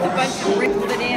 up a bunch and wrinkled it in.